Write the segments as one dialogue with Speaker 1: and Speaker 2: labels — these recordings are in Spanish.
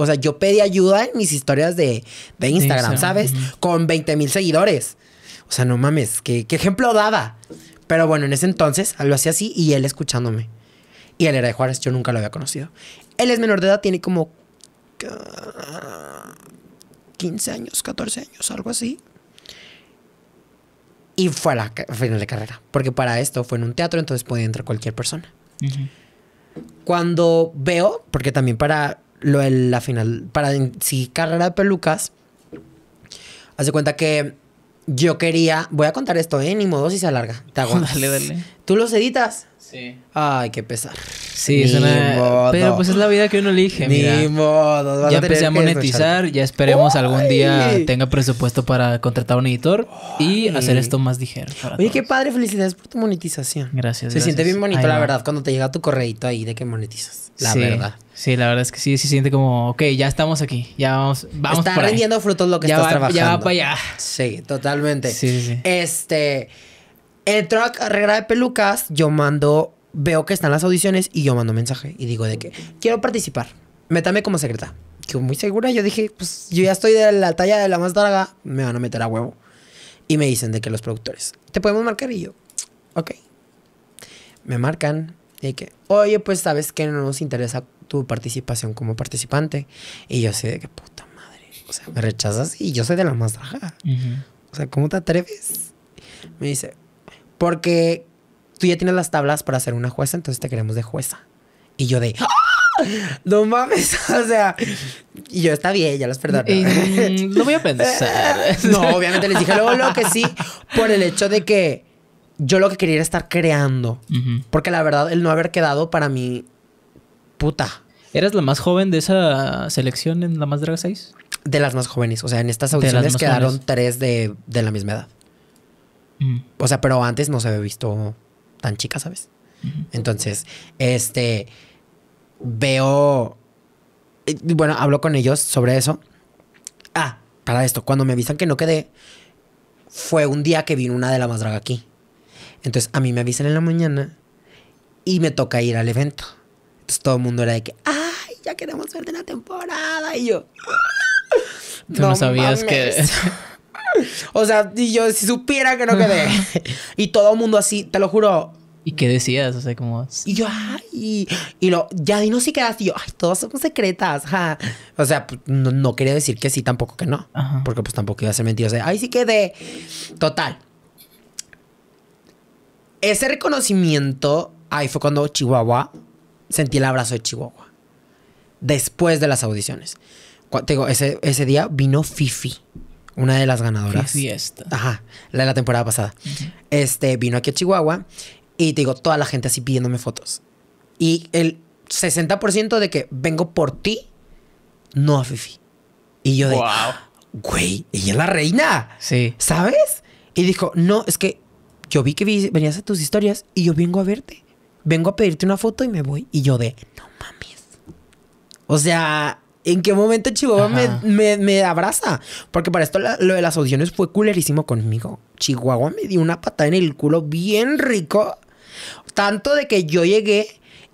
Speaker 1: O sea, yo pedí ayuda en mis historias de, de Instagram, ¿sabes? Con 20 mil seguidores. O sea, no mames, ¿qué, qué ejemplo daba. Pero bueno, en ese entonces lo hacía así y él escuchándome. Y él era de Juárez, yo nunca lo había conocido. Él es menor de edad, tiene como ah, 15 años, 14 años, algo así. Y fue a la final de carrera. Porque para esto fue en un teatro, entonces podía entrar cualquier persona. Cuando veo, porque también para lo de la final, para sí carrera de pelucas, hace cuenta que yo quería, voy a contar esto, ¿eh? Ni modo si se alarga. Te aguantas.
Speaker 2: Dale, dale.
Speaker 1: ¿Tú los editas?
Speaker 2: Sí.
Speaker 1: Ay, qué pesar.
Speaker 2: Sí, es una...
Speaker 1: modo.
Speaker 2: Pero pues es la vida que uno elige,
Speaker 1: Ni
Speaker 2: mira.
Speaker 1: modo. vas
Speaker 2: Ya
Speaker 1: a
Speaker 2: empecé a monetizar, ya esperemos algún día tenga presupuesto para contratar un editor y hacer esto más ligero.
Speaker 1: Oye, qué padre, felicidades por tu monetización.
Speaker 2: Gracias.
Speaker 1: Se siente bien bonito, la verdad, cuando te llega tu correíto ahí de que monetizas. La
Speaker 2: Sí,
Speaker 1: verdad.
Speaker 2: Sí, la verdad es que sí, sí siente como, ok, ya estamos aquí, ya vamos, vamos
Speaker 1: Está
Speaker 2: por ahí.
Speaker 1: rindiendo frutos lo que
Speaker 2: ya
Speaker 1: estás
Speaker 2: va,
Speaker 1: trabajando.
Speaker 2: Ya va para allá.
Speaker 1: Sí, totalmente.
Speaker 2: Sí, sí, sí.
Speaker 1: Este, entro a carrera de pelucas, yo mando, veo que están las audiciones y yo mando mensaje y digo de que quiero participar. Métame como secreta. Yo muy segura, yo dije, pues yo ya estoy de la talla de la más larga, me van a meter a huevo. Y me dicen de que los productores, ¿te podemos marcar? Y yo, ok. Me marcan y que, oye, pues sabes que no nos interesa tu participación como participante. Y yo sé de que puta madre. O sea, me rechazas y yo soy de la más larga.
Speaker 2: Ujú.
Speaker 1: O sea, ¿cómo te atreves? Me dice, porque tú ya tienes las tablas para ser una jueza, entonces te queremos de jueza. Y yo de, ¡Ah! no mames, o sea, y yo está bien, ya las perdono.
Speaker 2: Eh, lo voy a pensar.
Speaker 1: no, obviamente les dije luego lo que sí, por el hecho de que yo lo que quería era estar creando. Porque la verdad, el no haber quedado para mí, puta,
Speaker 2: ¿Eras la más joven de esa selección en la Más Draga 6?
Speaker 1: de las más jóvenes. O sea, en estas audiciones quedaron
Speaker 2: jóvenes.
Speaker 1: tres de, de la misma edad. O sea, pero antes no se había visto tan chica, ¿sabes? Entonces, este, veo, eh, bueno, hablo con ellos sobre eso. Ah, para esto, cuando me avisan que no quedé, fue un día que vino una de la más draga aquí. Entonces, a mí me avisan en la mañana y me toca ir al evento. Entonces, todo el mundo era de que, ay, ya queremos verte en la temporada. Y yo,
Speaker 2: Tú no, sabías que...
Speaker 1: O sea, y yo si supiera que no quedé. y todo el mundo así, te lo juro.
Speaker 2: ¿Y qué decías? O sea, como...
Speaker 1: Y yo, ay, y lo, ya dinos si quedaste. Y yo, ay, todas somos secretas. ja. O sea, pues, no, no quería decir que sí, tampoco que no.
Speaker 2: Ajá.
Speaker 1: Porque pues tampoco iba a ser mentira. O sea, ay, sí quedé. Total. Ese reconocimiento, ahí fue cuando Chihuahua, sentí el abrazo de Chihuahua. Después de las audiciones. Cu- te digo, ese, ese día vino Fifi, una de las
Speaker 2: Qué
Speaker 1: ganadoras.
Speaker 2: fiesta.
Speaker 1: Ajá, la de la temporada pasada. Este vino aquí a Chihuahua y te digo, toda la gente así pidiéndome fotos. Y el 60% de que vengo por ti, no a Fifi. Y yo de,
Speaker 2: Wow.
Speaker 1: güey, ella es la reina,
Speaker 2: Sí.
Speaker 1: ¿sabes? Y dijo, no, es que yo vi que vi- venías a tus historias y yo vengo a verte. Vengo a pedirte una foto y me voy. Y yo de, no mames. O sea, ¿en qué momento Chihuahua me, me- me abraza? Porque para esto la- lo de las audiciones fue culerísimo conmigo. Chihuahua me dio una patada en el culo bien rico. Tanto de que yo llegué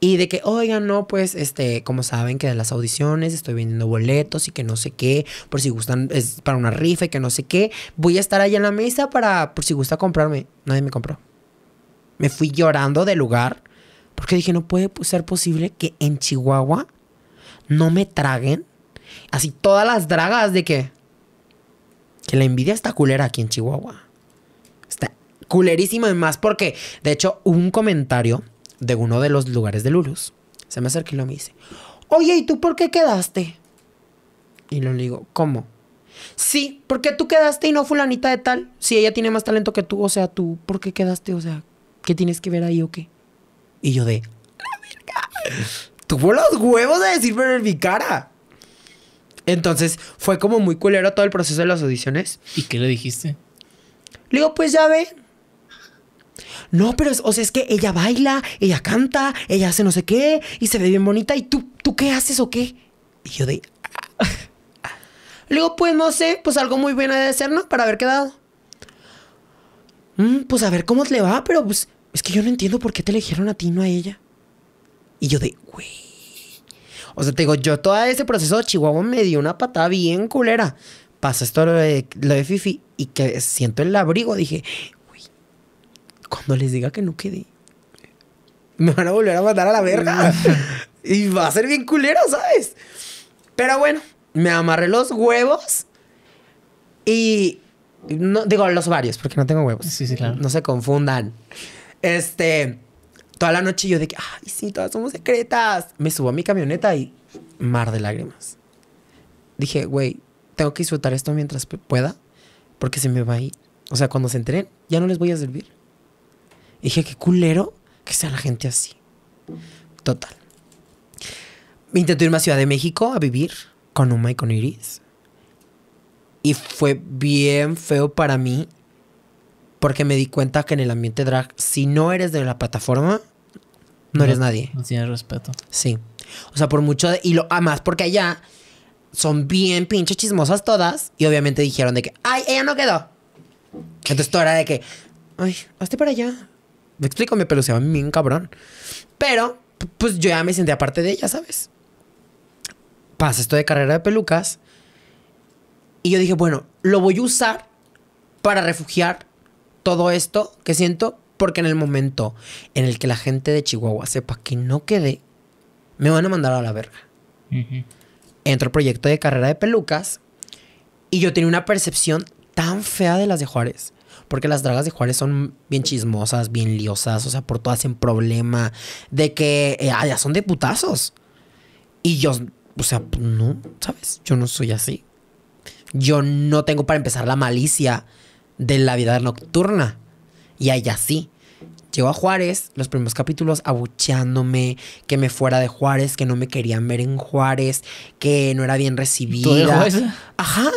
Speaker 1: y de que, oigan, no, pues, este, como saben que de las audiciones estoy vendiendo boletos y que no sé qué, por si gustan, es para una rifa y que no sé qué. Voy a estar allá en la mesa para, por si gusta comprarme. Nadie me compró. Me fui llorando del lugar porque dije, no puede ser posible que en Chihuahua no me traguen así todas las dragas de que, que la envidia está culera aquí en Chihuahua. Está culerísima y más porque, de hecho, un comentario de uno de los lugares de Lulus. Se me acerca y lo me dice, oye, ¿y tú por qué quedaste? Y lo le digo, ¿cómo? Sí, porque tú quedaste y no fulanita de tal. Si ella tiene más talento que tú, o sea, tú, ¿por qué quedaste? O sea, ¿qué tienes que ver ahí o qué? Y yo de, ¡a la verga! Tuvo los huevos de decirme en mi cara. Entonces, fue como muy culero todo el proceso de las audiciones.
Speaker 2: ¿Y qué le dijiste?
Speaker 1: Le digo, pues ya ve. No, pero es, o sea, es que ella baila, ella canta, ella hace no sé qué y se ve bien bonita. ¿Y tú, tú qué haces o qué? Y yo de. "Ah". Le digo, pues no sé, pues algo muy bueno de ser, ¿no? Para haber quedado. "Mm, pues a ver cómo le va, pero pues es que yo no entiendo por qué te eligieron a ti, no a ella. Y yo de, güey. O sea, te digo, yo todo ese proceso de Chihuahua me dio una patada bien culera. Pasa esto lo de, lo de Fifi y que siento el abrigo. Dije, uy, cuando les diga que no quedé, me van a volver a mandar a la verga. y va a ser bien culero, ¿sabes? Pero bueno, me amarré los huevos y... No, digo los varios, porque no tengo huevos.
Speaker 2: Sí, sí, claro.
Speaker 1: No se confundan. Este, toda la noche yo de que, ay, sí, todas somos secretas. Me subo a mi camioneta y mar de lágrimas. Dije, güey, tengo que disfrutar esto mientras pu- pueda, porque se me va a ir. O sea, cuando se enteren, ya no les voy a servir. Y dije, qué culero que sea la gente así. Total. Intenté irme a Ciudad de México a vivir con Uma y con Iris. Y fue bien feo para mí porque me di cuenta que en el ambiente drag, si no eres de la plataforma, no, eres nadie.
Speaker 2: No tienes respeto.
Speaker 1: Sí. O sea, por mucho de... Y lo además porque allá son bien pinche chismosas todas. Y obviamente dijeron de que, ay, ella no quedó. Entonces todo era de que, ay, hazte para allá. Me explico, me peluceaban bien cabrón. Pero, pues yo ya me sentía parte de ella, ¿sabes? Pasa esto de carrera de pelucas. Y yo dije, bueno, lo voy a usar para refugiar todo esto que siento. Porque en el momento en el que la gente de Chihuahua sepa que no quedé, me van a mandar a la verga.
Speaker 2: Ujú.
Speaker 1: Entro al proyecto de carrera de pelucas y yo tenía una percepción tan fea de las de Juárez. Porque las dragas de Juárez son bien chismosas, bien liosas, o sea, por todo hacen problema, de que eh, ah, ya son de putazos. Y yo, o sea, no, ¿sabes? Yo no soy así. Yo no tengo para empezar la malicia de la vida nocturna. Y allá sí. Llego a Juárez, los primeros capítulos abucheándome, que me fuera de Juárez, que no me querían ver en Juárez, que no era bien recibida.
Speaker 2: ¿Tú?
Speaker 1: Ajá.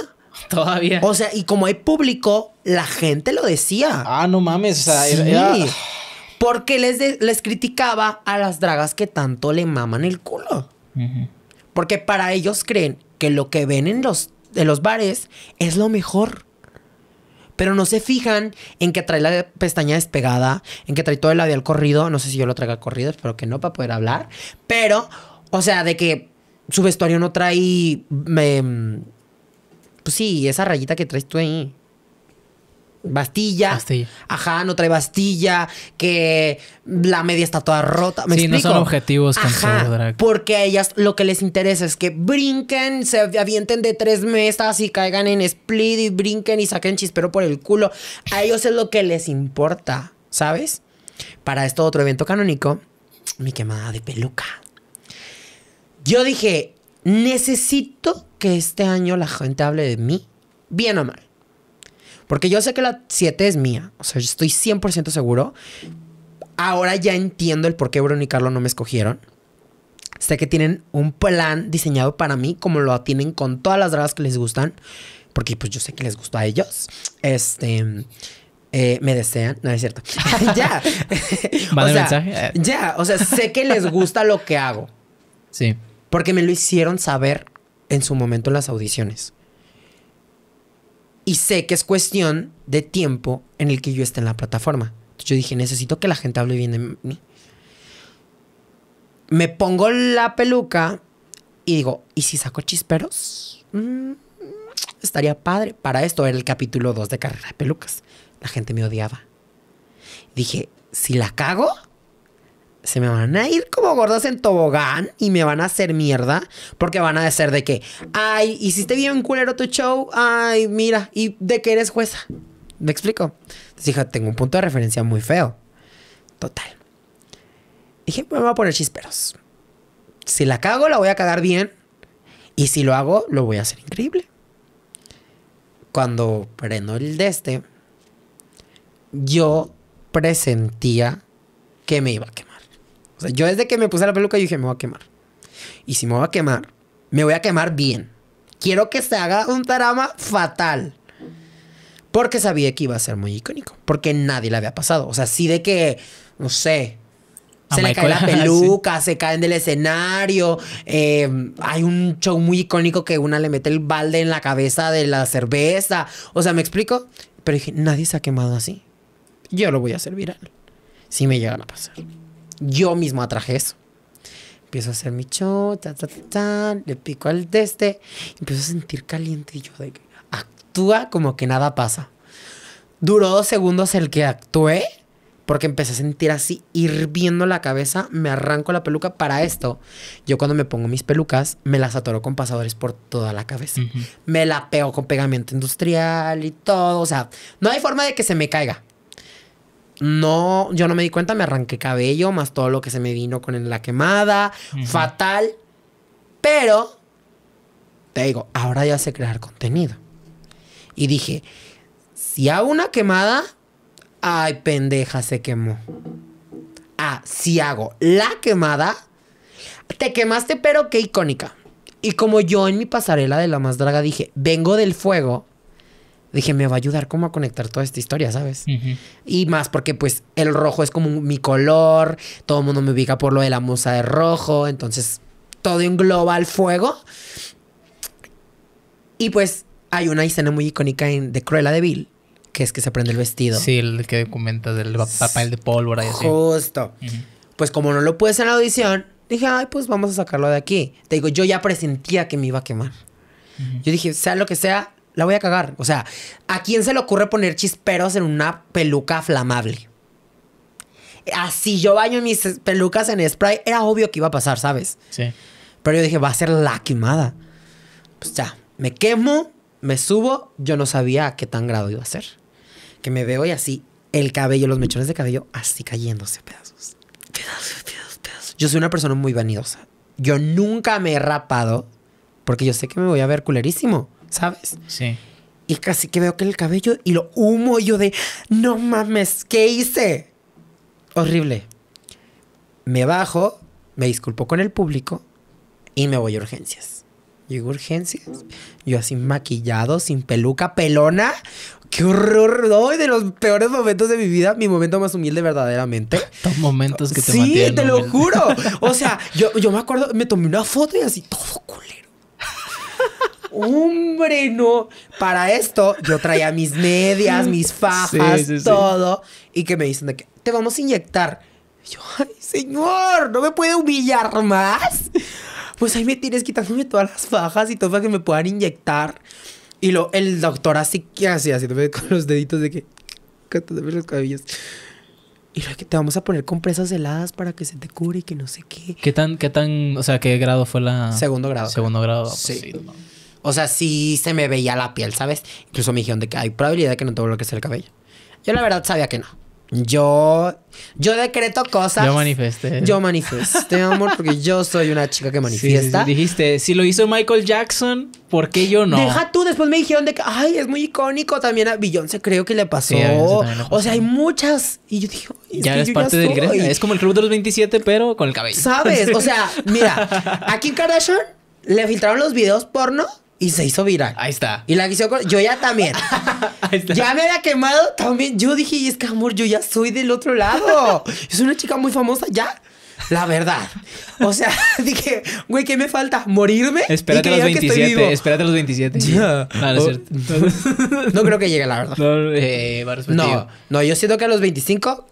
Speaker 2: Todavía.
Speaker 1: O sea, y como hay público, la gente lo decía.
Speaker 2: ah, no mames. O sea,
Speaker 1: Sí.
Speaker 2: era-
Speaker 1: Porque les, de- les criticaba a las dragas que tanto le maman el culo. Porque para ellos creen que lo que ven en los, en los bares es lo mejor. Pero no se fijan en que trae la pestaña despegada, en que trae todo el labial corrido. No sé si yo lo traiga corrido, espero que no para poder hablar. Pero, o sea, de que su vestuario no trae. em, pues sí, esa rayita que traes tú ahí. Bastilla.
Speaker 2: Bastilla.
Speaker 1: Ajá, no trae bastilla. Que la media está toda rota. ¿Me
Speaker 2: Sí, no son objetivos con
Speaker 1: Ajá,
Speaker 2: drag.
Speaker 1: Porque a ellas lo que les interesa es que brinquen, se avienten de tres mesas y caigan en split y brinquen y saquen chispero por el culo. A ellos es lo que les importa, ¿sabes? Para esto otro evento canónico, mi quemada de peluca. Yo dije, necesito que este año la gente hable de mí, bien o mal. Porque yo sé que la 7 es mía. O sea, yo estoy 100% seguro. Ahora ya entiendo el por qué Bruno y Carlos no me escogieron. Sé que tienen un plan diseñado para mí, como lo tienen con todas las dragas que les gustan. Porque pues yo sé que les gustó a ellos. Este... eh, me desean, no es cierto. ya.
Speaker 2: ¿Manda
Speaker 1: O sea,
Speaker 2: mensaje?
Speaker 1: Ya, o sea, sé que les gusta lo que hago.
Speaker 2: Sí.
Speaker 1: Porque me lo hicieron saber en su momento en las audiciones. Y sé que es cuestión de tiempo en el que yo esté en la plataforma. Entonces yo dije, necesito que la gente hable bien de mí. Me pongo la peluca y digo, ¿y si saco chisperos? Mm, estaría padre. Para esto era el capítulo 2 de Carrera de Pelucas. La gente me odiaba. Dije, si la cago, se me van a ir como gordos en tobogán y me van a hacer mierda porque van a decir de que, ay, hiciste bien culero tu show, ay, mira, y de que eres jueza. ¿Me explico? Entonces dije, tengo un punto de referencia muy feo. Total. Dije, me voy a poner chisperos. Si la cago, la voy a cagar bien. Y si lo hago, lo voy a hacer increíble. Cuando prendo el de este, yo presentía que me iba a quemar. O sea, yo desde que me puse la peluca, yo dije, me voy a quemar. Y si me voy a quemar, me voy a quemar bien. Quiero que se haga un drama fatal. Porque sabía que iba a ser muy icónico. Porque nadie le había pasado. O sea, sí de que, no sé, se le cae la
Speaker 2: sí.
Speaker 1: peluca, se caen del escenario. eh, hay un show muy icónico que una le mete el balde en la cabeza de la cerveza. O sea, ¿me explico? Pero dije, nadie se ha quemado así. Yo lo voy a hacer viral. Si me llegan a pasar. Yo mismo atraje eso. Empiezo a hacer mi show, ta, ta, ta, ta, le pico al teste, empiezo a sentir caliente y yo de que actúa como que nada pasa. Duró dos segundos el que actué, porque empecé a sentir así hirviendo la cabeza, me arranco la peluca. Para esto, yo cuando me pongo mis pelucas, me las atoro con pasadores por toda la cabeza.
Speaker 2: Ujú.
Speaker 1: Me la pego con pegamento industrial y todo. O sea, no hay forma de que se me caiga. No, yo no me di cuenta, me arranqué cabello, más todo lo que se me vino con la quemada. Fatal. Pero, te digo, ahora ya sé crear contenido. Y dije, si hago una quemada, ay, pendeja, se quemó. Ah, si hago la quemada, te quemaste, pero qué icónica. Y como yo en mi pasarela de la más draga dije, vengo del fuego, dije, me va a ayudar como a conectar toda esta historia, ¿sabes? Y más porque pues el rojo es como mi color, todo el mundo me ubica por lo de la musa de rojo, entonces todo engloba al fuego. Y pues hay una escena muy icónica en de Cruella de Vil, que es que se prende el vestido.
Speaker 2: Sí, el que comenta del pa- papel de pólvora y así.
Speaker 1: Justo. Pues como no lo pude hacer en la audición, dije, ay, pues vamos a sacarlo de aquí. Te digo, yo ya presentía que me iba a quemar. Yo dije, sea lo que sea, la voy a cagar. O sea, ¿a quién se le ocurre poner chisperos en una peluca flamable? Así yo baño mis pelucas en spray, era obvio que iba a pasar, ¿sabes?
Speaker 2: Sí.
Speaker 1: Pero yo dije, va a ser la quemada. Pues ya, me quemo, me subo, yo no sabía a qué tan grado iba a ser. Que me veo y así, el cabello, los mechones de cabello, así cayéndose a pedazos. Pedazos, pedazos, pedazos. Yo soy una persona muy vanidosa. Yo nunca me he rapado porque yo sé que me voy a ver culerísimo, ¿sabes?
Speaker 2: Sí.
Speaker 1: Y casi que veo que el cabello y lo humo y yo de, no mames, ¿qué hice? Horrible. Me bajo, me disculpo con el público y me voy a urgencias. Llego a urgencias, yo así maquillado, sin peluca, pelona. ¡Qué horror! Hoy de los peores momentos de mi vida, mi momento más humilde verdaderamente.
Speaker 2: Estos momentos que te
Speaker 1: sí, te lo
Speaker 2: humilde.
Speaker 1: juro. O sea, yo, yo me acuerdo, me tomé una foto y así, todo culero. Hombre, no. Para esto, yo traía mis medias, mis fajas,
Speaker 2: Sí, sí, sí.
Speaker 1: todo. Y que me dicen de que te vamos a inyectar. Y yo, ay, señor, ¿no me puede humillar más? Pues ahí me tienes quitándome todas las fajas y todo para que me puedan inyectar. Y lo, el doctor así que así, haciéndome con los deditos de que. Cortándome los cabellos. Y lo que te vamos a poner compresas heladas para que se te cure y que no sé qué.
Speaker 2: ¿Qué tan, qué tan, o sea, qué grado fue la...
Speaker 1: Segundo grado.
Speaker 2: Segundo grado. Pues
Speaker 1: Sí.
Speaker 2: sí, no.
Speaker 1: O sea, sí se me veía la piel, ¿sabes? Incluso me dijeron de que hay probabilidad de que no tengo lo que es el cabello. Yo la verdad sabía que no. Yo, yo decreto cosas.
Speaker 2: Yo manifesté.
Speaker 1: Yo manifesté, amor, porque yo soy una chica que
Speaker 2: Sí, sí,
Speaker 1: manifiesta.
Speaker 2: sí. Dijiste, si lo hizo Michael Jackson, ¿por qué yo no?
Speaker 1: Deja tú, después me dijeron de que, ay, es muy icónico. También a Beyoncé creo que le pasó. O sea, hay muchas. Y yo dije, "Ay, es
Speaker 2: ya eres parte del
Speaker 1: soy".
Speaker 2: Es como el club de los 27, pero con el cabello.
Speaker 1: ¿Sabes? O sea, mira, a Kim Kardashian le filtraron los videos porno y se hizo viral.
Speaker 2: Ahí está.
Speaker 1: Y la quiso con- Yo ya también.
Speaker 2: Ahí está.
Speaker 1: Ya me había quemado también. Yo dije, y es que amor, yo ya soy del otro lado. Es una chica muy famosa ya. La verdad. O sea, dije, güey, ¿qué me falta? ¿Morirme?
Speaker 2: Espérate a los
Speaker 1: que digan que estoy
Speaker 2: 27.
Speaker 1: vivo.
Speaker 2: Espérate a los 27.
Speaker 1: Ya.
Speaker 2: No,
Speaker 1: Oh. creo que llegue, la verdad.
Speaker 2: No, eh.
Speaker 1: No, no, yo siento que a los 25